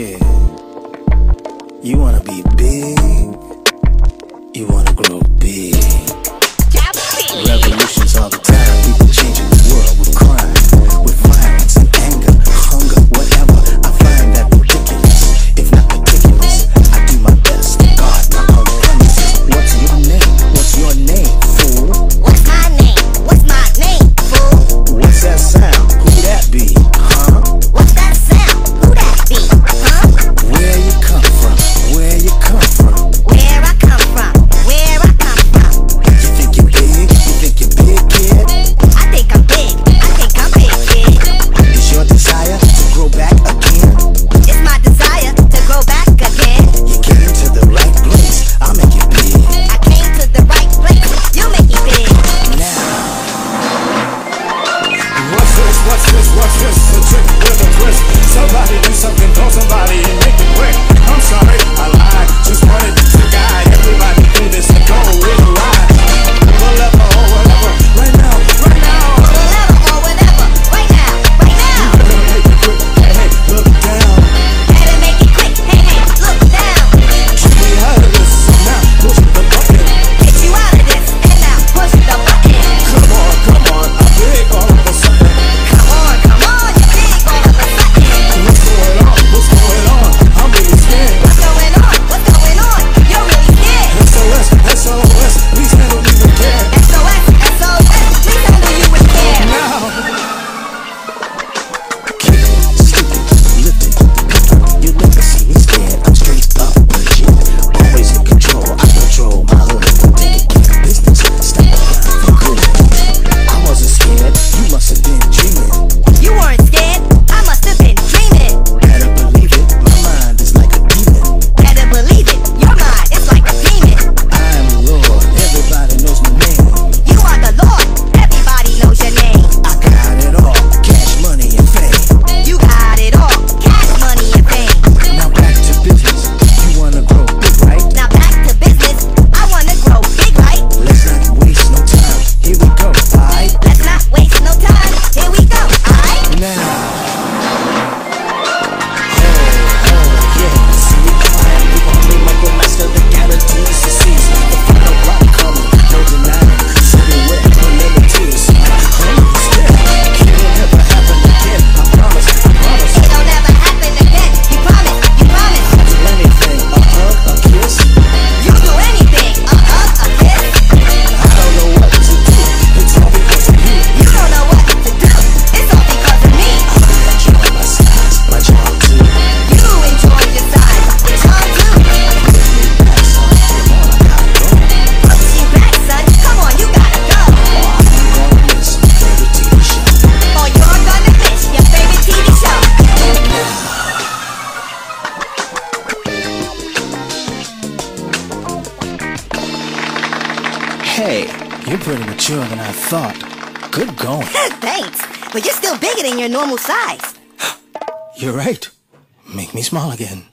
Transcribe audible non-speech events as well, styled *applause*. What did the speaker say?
You wanna be big. You wanna grow big. twist, a trick with a twist. Somebody do something. Hey, you're pretty mature than I thought. Good going. *laughs* Thanks, but you're still bigger than your normal size. you're right. Make me small again.